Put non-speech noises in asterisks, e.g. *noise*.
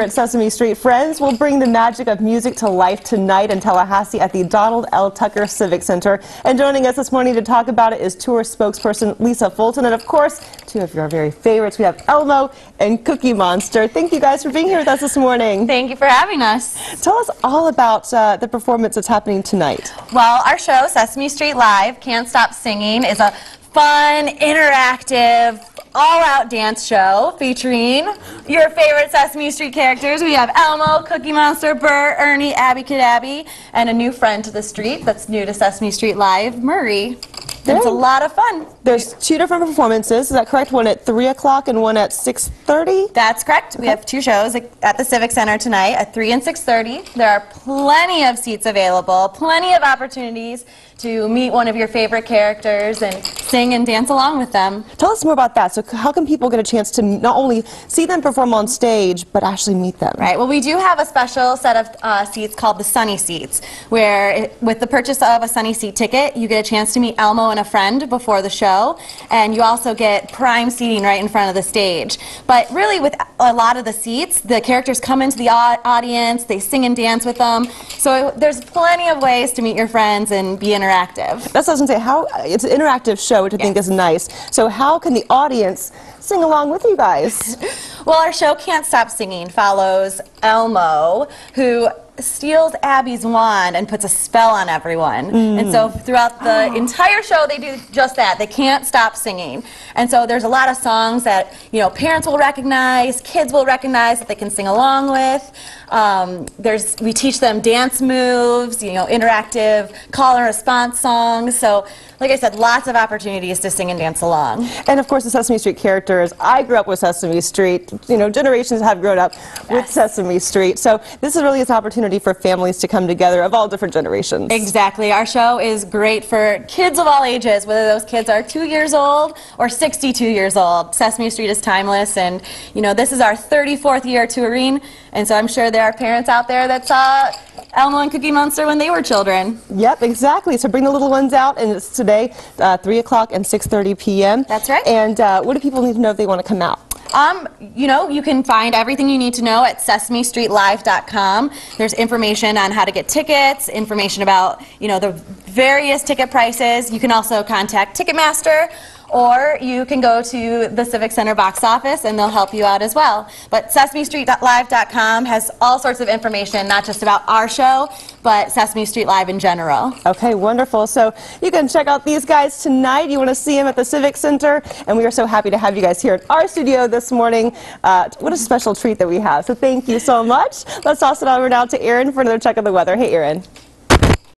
At Sesame Street, friends will bring the magic of music to life tonight in Tallahassee at the Donald L. Tucker Civic Center. And joining us this morning to talk about it is tour spokesperson Lisa Fulton. And of course, two of your very favorites. We have Elmo and Cookie Monster. Thank you guys for being here with us this morning. Thank you for having us. Tell us all about uh, the performance that's happening tonight. Well, our show, Sesame Street Live, Can't Stop Singing, is a fun, interactive, all-out dance show featuring your favorite Sesame Street characters. We have Elmo, Cookie Monster, Bert, Ernie, Abby Cadabby, and a new friend to the street that's new to Sesame Street Live, Murray. It's a lot of fun. There's two different performances. Is that correct? One at 3 o'clock and one at 6.30? That's correct. We have two shows at the Civic Center tonight at 3 and 6.30. There are plenty of seats available, plenty of opportunities to meet one of your favorite characters and sing and dance along with them. Tell us more about that. So how can people get a chance to not only see them perform on stage, but actually meet them? Right. Well, we do have a special set of uh, seats called the Sunny Seats, where it, with the purchase of a Sunny Seat ticket, you get a chance to meet Elmo and a friend before the show, and you also get prime seating right in front of the stage. But really, with a lot of the seats, the characters come into the audience, they sing and dance with them. So there's plenty of ways to meet your friends and be interactive interactive. That's what I was going to say. How it's an interactive show, which I yes. think is nice. So how can the audience sing along with you guys? *laughs* well, our show Can't Stop Singing follows Elmo, who steals Abby's wand and puts a spell on everyone. Mm. And so throughout the entire show, they do just that. They can't stop singing. And so there's a lot of songs that you know parents will recognize, kids will recognize that they can sing along with. Um, there's we teach them dance moves, you know, interactive call and response songs. So like I said, lots of opportunities to sing and dance along. And of course, the Sesame Street characters. I grew up with Sesame Street. You know, generations have grown up yes. with Sesame Street. So this is really an opportunity for families to come together of all different generations. Exactly. Our show is great for kids of all ages, whether those kids are two years old or 62 years old. Sesame Street is timeless, and you know, this is our 34th year touring, and so I'm sure there are parents out there that saw Elmo and Cookie Monster when they were children. Yep, exactly. So bring the little ones out, and it's today, uh, 3 o'clock and 6.30 p.m. That's right. And uh, what do people need to know if they want to come out? Um, you know, you can find everything you need to know at sesamestreetlive.com. There's information on how to get tickets, information about, you know, the various ticket prices. You can also contact Ticketmaster or you can go to the Civic Center box office and they'll help you out as well. But SesameStreetLive.com has all sorts of information, not just about our show, but Sesame Street Live in general. Okay, wonderful. So you can check out these guys tonight. You want to see them at the Civic Center, and we are so happy to have you guys here at our studio this morning. Uh, what a special treat that we have. So thank you so much. Let's toss it over now to Erin for another check of the weather. Hey, Erin.